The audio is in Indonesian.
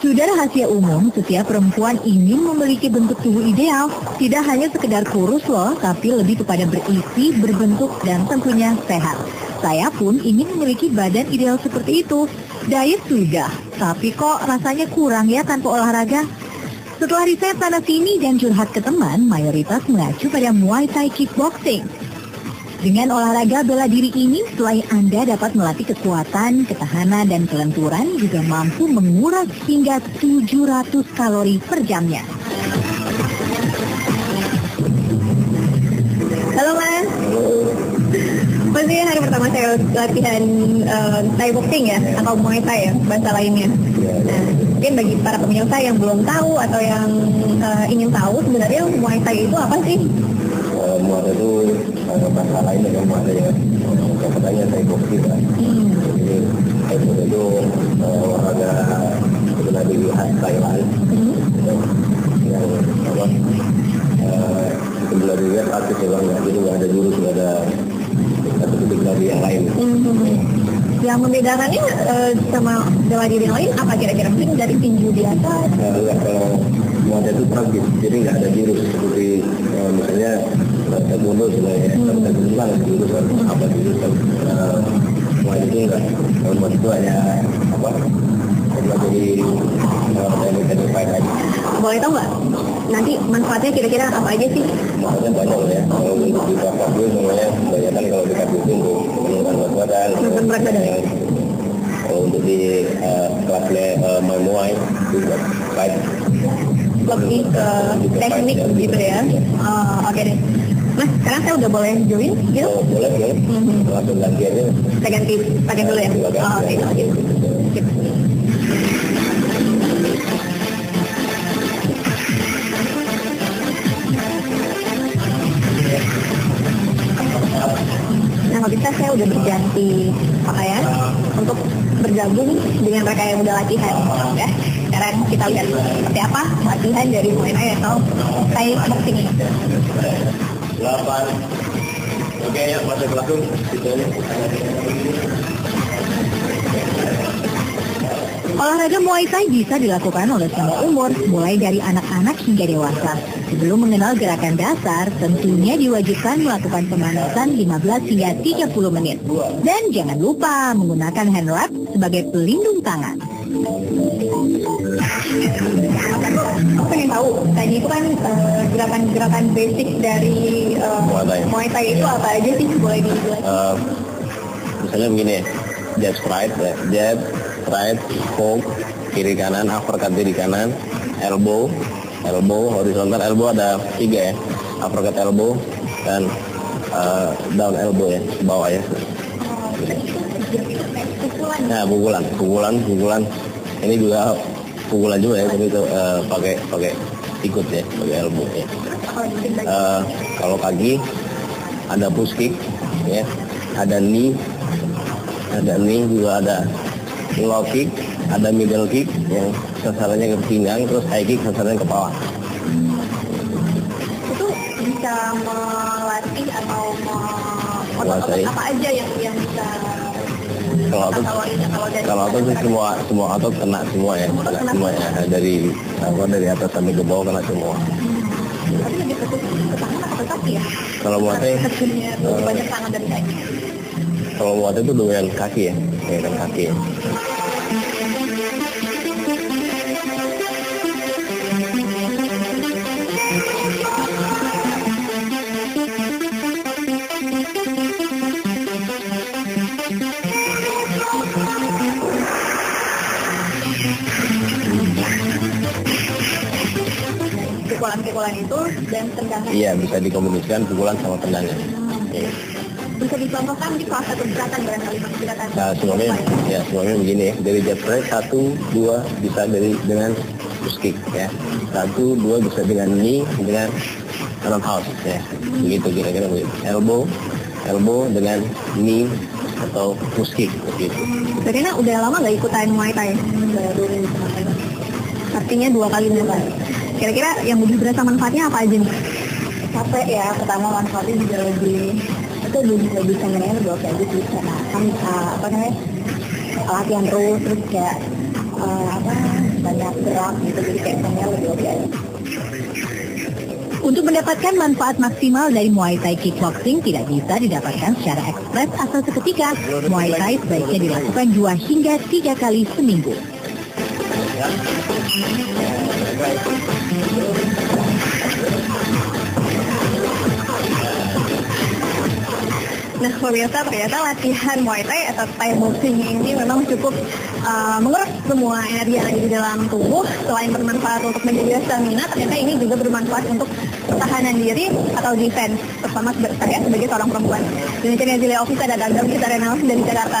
Sudah rahasia umum, setiap perempuan ingin memiliki bentuk tubuh ideal. Tidak hanya sekedar kurus loh, tapi lebih kepada berisi, berbentuk, dan tentunya sehat. Saya pun ingin memiliki badan ideal seperti itu. Diet sudah, tapi kok rasanya kurang ya tanpa olahraga? Setelah riset sana sini dan curhat ke teman, mayoritas mengacu pada Muay Thai Kickboxing. Dengan olahraga bela diri ini, selain Anda dapat melatih kekuatan, ketahanan, dan kelenturan, juga mampu menguras hingga 700 kalori per jamnya. Halo Mas. Pasti hari pertama saya latihan uh, Thai boxing ya, atau Muay Thai ya, bahasa lainnya. Nah, mungkin bagi para pemirsa yang belum tahu atau yang uh, ingin tahu sebenarnya Muay Thai itu apa sih? Eh, Muada itu eh, bahasa lain dengan Muada ya. Yang katanya saya boxing kan. Hmm. Jadi saya itu eh, olahraga bela diri khas Thailand. Hmm. Yang apa? eh, itu bela diri aktif ya bang. Jadi nggak ada jurus, nggak ada satu titik dari yang lain. Hmm. Yang membedakannya eh, sama bela diri yang lain apa kira-kira? Mungkin dari tinju biasa? Nah, enggak, kalau Muada itu praktis, jadi nggak ada jurus seperti eh, misalnya eh, taekwondo sebenarnya, Hmm. kalau taekwondo kan ada jurus kan, apa jurus kan, eh, Muada itu kalau Muada itu hanya apa, jadi eh, teknik-teknik fight aja. Boleh tahu nggak? Nanti manfaatnya kira-kira apa aja sih? Makanya banyak ya, kalau untuk di kelas itu semuanya kebanyakan kalau di kelas itu berat. Menurunkan berat badan. Eh, Kalau untuk di eh, kelas uh, Muay itu buat fight Lebih ke teknik gitu ya? Oh, Oke deh. Mas, sekarang saya udah boleh join gitu? Oh, boleh boleh. Mhm. Langsung ganti aja. Saya ganti pakai dulu ya? Oh, Oke, oke. Sip. Bisa saya udah berganti pakaian untuk bergabung dengan mereka yang udah latihan. Ya, sekarang kita lihat seperti apa latihan dari Thai atau Thai boxing ini. Delapan. Oke ya, masuk langsung. Gitu aja. Olahraga Muay Thai bisa dilakukan oleh semua umur, mulai dari anak-anak hingga dewasa. Sebelum mengenal gerakan dasar, tentunya diwajibkan melakukan pemanasan 15 hingga 30 menit. Dan jangan lupa menggunakan hand wrap sebagai pelindung tangan. Aku pengen tahu, tadi itu kan eh, gerakan-gerakan basic dari eh, Muay Thai. Muay Thai itu apa aja sih? Boleh dijelaskan? Eh, misalnya begini ya, jab ya. jab, straight, hook, kiri kanan, uppercut kiri kanan, elbow, elbow, horizontal elbow ada tiga ya, uppercut elbow dan eh, down elbow ya, bawah ya. Nah, pukulan, pukulan, pukulan. Ini juga pukulan juga ya, tapi itu eh, pakai pakai ikut ya, pakai elbow ya. Eh, kalau kaki ada push kick ya ada knee ada knee juga ada low kick ada middle kick yang sasarannya ke pinggang terus high kick sasarannya ke kepala itu bisa melatih atau Menguasai. otot-otot apa aja yang yang bisa kalau otot kalau otot sih semua semua otot kena semua ya kena semua ya. dari apa dari atas sampai ke bawah kena semua. Tapi lebih fokus ke tangan atau ke kaki ya? Kalau muatnya lebih banyak tangan dan kaki. kalau muatnya itu doyan kaki ya doyan kaki ya. pukulan-pukulan itu dan tendangan iya bisa dikombinasikan pukulan sama tendangan Iya. Bisa dicontohkan di salah satu gerakan barangkali mas gerakan Nah, semuanya ya semuanya begini ya. Dari jab satu, dua bisa dari dengan push kick ya. Satu, dua bisa dengan knee dengan roundhouse ya. Begitu kira-kira begitu. Elbow, elbow dengan knee atau push kick begitu. Karena udah lama nggak ikutan Muay Thai? Artinya dua kali Thai. Kira-kira yang lebih berasa manfaatnya apa aja nih? Capek ya, pertama manfaatnya juga lebih itu lebih lebih senengnya lebih oke aja sih karena kan uh, apa namanya latihan terus terus kayak uh, apa banyak gerak gitu jadi kayak senengnya lebih oke. Untuk mendapatkan manfaat maksimal dari Muay Thai Kickboxing tidak bisa didapatkan secara ekspres atau seketika. Muay Thai sebaiknya dilakukan dua hingga tiga kali seminggu. Nah, pemirsa ternyata latihan Muay Thai atau Thai boxing ini memang cukup uh, menguras semua energi yang ada di dalam tubuh. Selain bermanfaat untuk menjaga stamina, ternyata ini juga bermanfaat untuk pertahanan diri atau defense, terutama sebagai seorang perempuan. Demikian Zilea Office ada Gagam kita Renal dari Jakarta.